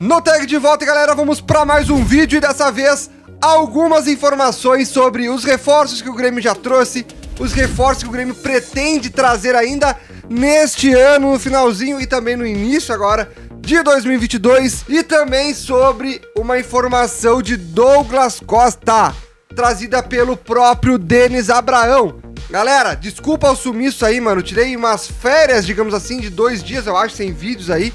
No tag de volta, galera, vamos para mais um vídeo e dessa vez algumas informações sobre os reforços que o Grêmio já trouxe, os reforços que o Grêmio pretende trazer ainda neste ano, no finalzinho e também no início agora de 2022 e também sobre uma informação de Douglas Costa, trazida pelo próprio Denis Abraão. Galera, desculpa o sumiço aí, mano. Tirei umas férias, digamos assim, de dois dias, eu acho, sem vídeos aí.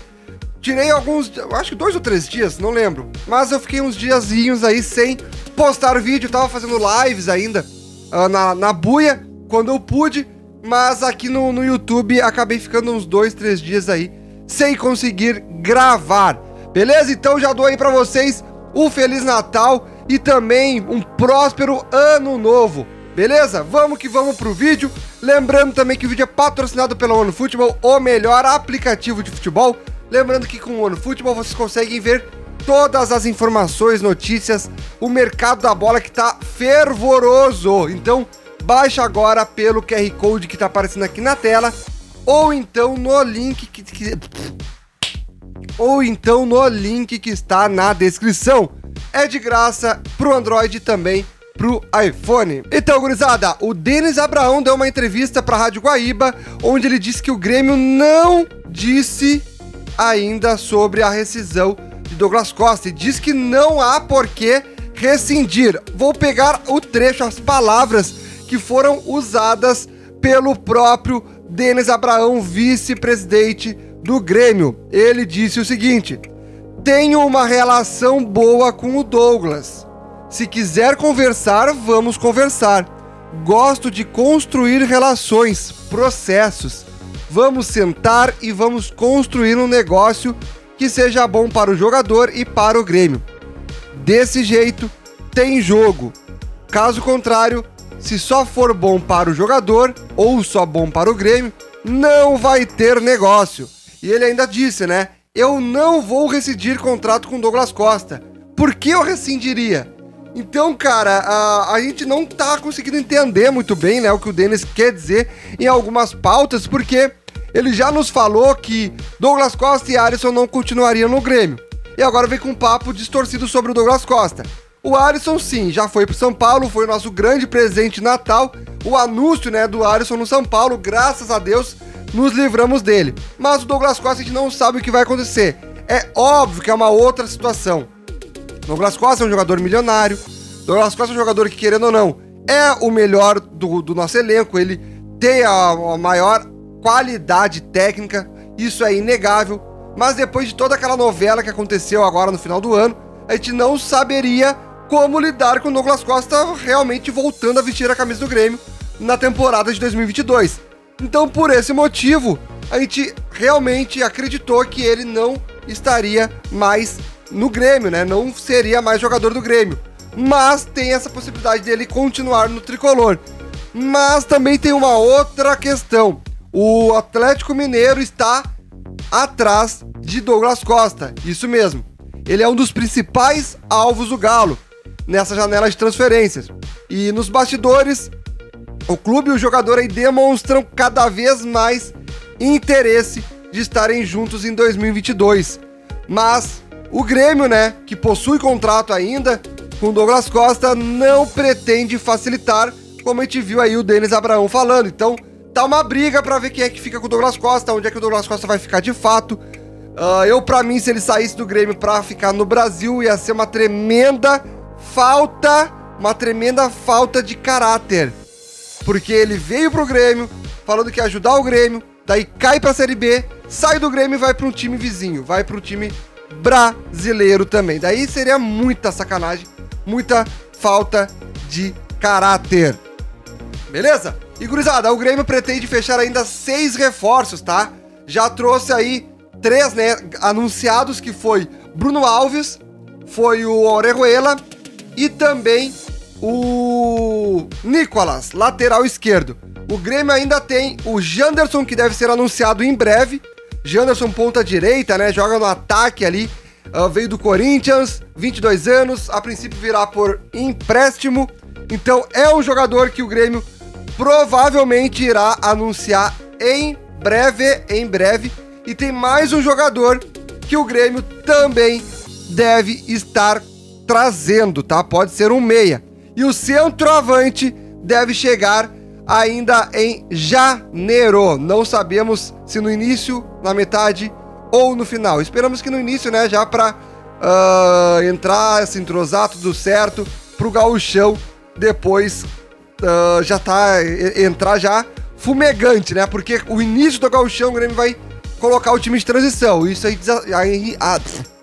Tirei alguns, acho que dois ou três dias, não lembro. Mas eu fiquei uns diazinhos aí sem postar vídeo. Tava fazendo lives ainda uh, na, na buia, quando eu pude. Mas aqui no, no YouTube acabei ficando uns dois, três dias aí sem conseguir gravar. Beleza? Então já dou aí pra vocês um Feliz Natal e também um próspero Ano Novo. Beleza? Vamos que vamos pro vídeo. Lembrando também que o vídeo é patrocinado pela OneFootball, o melhor aplicativo de futebol. Lembrando que com o OneFootball vocês conseguem ver todas as informações, notícias, o mercado da bola que tá fervoroso. Então, baixa agora pelo QR Code que tá aparecendo aqui na tela ou então no link que, que ou então no link que está na descrição. É de graça pro Android também pro iPhone. Então, gurizada, o Denis Abraão deu uma entrevista pra Rádio Guaíba, onde ele disse que o Grêmio não disse ainda sobre a rescisão de Douglas Costa e diz que não há por que rescindir. Vou pegar o trecho, as palavras que foram usadas pelo próprio Denis Abraão, vice-presidente do Grêmio. Ele disse o seguinte: Tenho uma relação boa com o Douglas. Se quiser conversar, vamos conversar. Gosto de construir relações, processos. Vamos sentar e vamos construir um negócio que seja bom para o jogador e para o Grêmio. Desse jeito, tem jogo. Caso contrário, se só for bom para o jogador ou só bom para o Grêmio, não vai ter negócio. E ele ainda disse, né? Eu não vou rescindir contrato com Douglas Costa. Por que eu rescindiria? Então, cara, a, a gente não tá conseguindo entender muito bem, né, o que o Denis quer dizer em algumas pautas, porque ele já nos falou que Douglas Costa e Alisson não continuariam no Grêmio. E agora vem com um papo distorcido sobre o Douglas Costa. O Alisson, sim, já foi pro São Paulo, foi o nosso grande presente Natal. O anúncio, né, do Alisson no São Paulo, graças a Deus, nos livramos dele. Mas o Douglas Costa a gente não sabe o que vai acontecer. É óbvio que é uma outra situação. Douglas Costa é um jogador milionário. Douglas Costa é um jogador que, querendo ou não, é o melhor do, do nosso elenco. Ele tem a, a maior qualidade técnica, isso é inegável. Mas depois de toda aquela novela que aconteceu agora no final do ano, a gente não saberia como lidar com o Douglas Costa realmente voltando a vestir a camisa do Grêmio na temporada de 2022. Então, por esse motivo, a gente realmente acreditou que ele não estaria mais no Grêmio, né? Não seria mais jogador do Grêmio. Mas tem essa possibilidade dele continuar no tricolor. Mas também tem uma outra questão. O Atlético Mineiro está atrás de Douglas Costa. Isso mesmo. Ele é um dos principais alvos do Galo nessa janela de transferências. E nos bastidores, o clube e o jogador aí demonstram cada vez mais interesse de estarem juntos em 2022. Mas o Grêmio, né, que possui contrato ainda com Douglas Costa, não pretende facilitar, como a gente viu aí o Denis Abraão falando. Então, tá uma briga para ver quem é que fica com o Douglas Costa, onde é que o Douglas Costa vai ficar de fato. Uh, eu, para mim, se ele saísse do Grêmio para ficar no Brasil, ia ser uma tremenda falta, uma tremenda falta de caráter. Porque ele veio pro Grêmio, falando que ia ajudar o Grêmio, daí cai pra Série B, sai do Grêmio e vai para um time vizinho, vai um time brasileiro também. Daí seria muita sacanagem, muita falta de caráter. Beleza? E gurizada, o Grêmio pretende fechar ainda seis reforços, tá? Já trouxe aí três, né, anunciados, que foi Bruno Alves, foi o Orejuela e também o Nicolas, lateral esquerdo. O Grêmio ainda tem o Janderson, que deve ser anunciado em breve. Janderson ponta direita, né, joga no ataque ali, uh, veio do Corinthians, 22 anos, a princípio virá por empréstimo. Então é um jogador que o Grêmio provavelmente irá anunciar em breve, em breve. E tem mais um jogador que o Grêmio também deve estar trazendo, tá? Pode ser um meia. E o centroavante deve chegar ainda em janeiro. Não sabemos se no início, na metade ou no final. Esperamos que no início, né? Já para uh, ah, entrar, se entrosar, tudo certo. Pro gauchão depois uh, já tá. entrar já fumegante, né? Porque o início do gauchão o Grêmio vai colocar o time de transição. Isso aí. aí ah,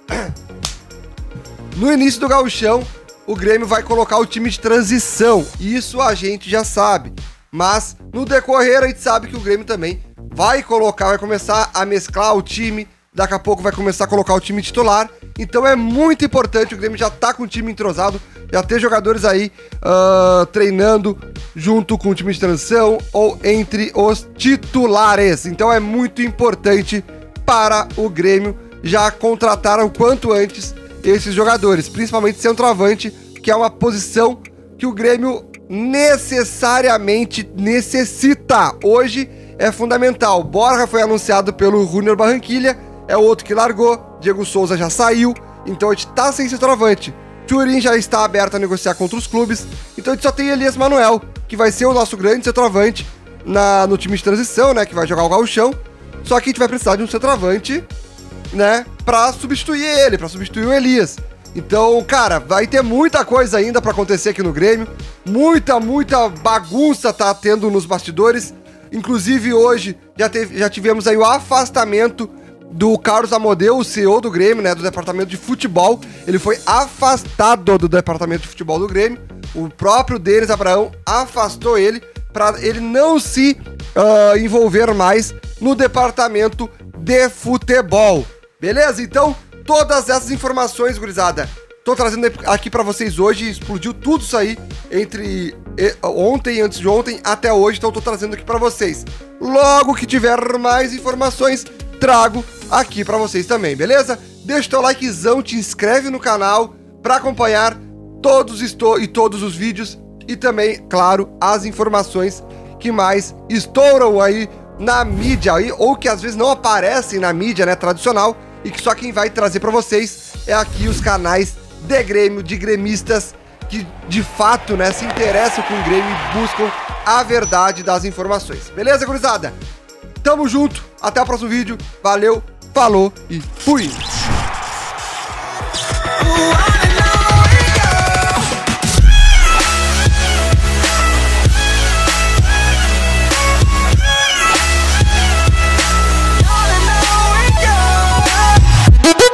no início do gauchão o Grêmio vai colocar o time de transição. Isso a gente já sabe. Mas no decorrer a gente sabe que o Grêmio também vai colocar, vai começar a mesclar o time. Daqui a pouco vai começar a colocar o time titular. Então é muito importante, o Grêmio já tá com o time entrosado, já ter jogadores aí uh, treinando junto com o time de transição ou entre os titulares. Então é muito importante para o Grêmio já contratar o quanto antes esses jogadores, principalmente centroavante, que é uma posição que o Grêmio necessariamente necessita. Hoje é fundamental. Borja foi anunciado pelo Junior Barranquilha, é outro que largou, Diego Souza já saiu, então a gente tá sem centroavante. Turin já está aberto a negociar contra os clubes, então a gente só tem Elias Manuel, que vai ser o nosso grande centroavante na, no time de transição, né, que vai jogar o gauchão. Só que a gente vai precisar de um centroavante né, para substituir ele, para substituir o Elias. Então, cara, vai ter muita coisa ainda para acontecer aqui no Grêmio. Muita, muita bagunça tá tendo nos bastidores. Inclusive hoje já, teve, já tivemos aí o afastamento do Carlos Amodeu, o CEO do Grêmio, né, do departamento de futebol. Ele foi afastado do departamento de futebol do Grêmio. O próprio Denis Abraão afastou ele para ele não se uh, envolver mais no departamento de futebol. Beleza? Então, todas essas informações, gurizada, tô trazendo aqui para vocês hoje. Explodiu tudo isso aí entre ontem antes de ontem até hoje, então tô trazendo aqui para vocês. Logo que tiver mais informações, trago aqui para vocês também, beleza? Deixa o teu likezão, te inscreve no canal para acompanhar todos e todos os vídeos e também, claro, as informações que mais estouram aí na mídia ou que às vezes não aparecem na mídia, né, tradicional e que só quem vai trazer para vocês é aqui os canais de Grêmio, de gremistas que de fato né, se interessam com o Grêmio e buscam a verdade das informações. Beleza, gurizada? Tamo junto, até o próximo vídeo, valeu, falou e fui!